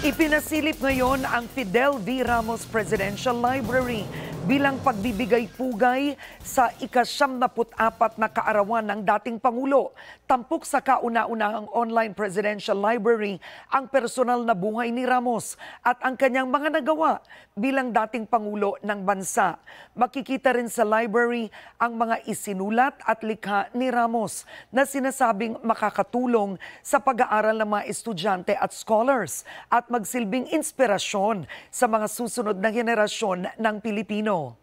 Ipinasilip ngayon ang Fidel V. Ramos Presidential Library bilang pagbibigay pugay sa ikasyamnaput-apat na kaarawan ng dating Pangulo. Tampok sa kauna-unahang online presidential library ang personal na buhay ni Ramos at ang kanyang mga nagawa bilang dating Pangulo ng bansa. Makikita rin sa library ang mga isinulat at likha ni Ramos na sinasabing makakatulong sa pag-aaral ng mga estudyante at scholars at magsilbing inspirasyon sa mga susunod na henerasyon ng Pilipino.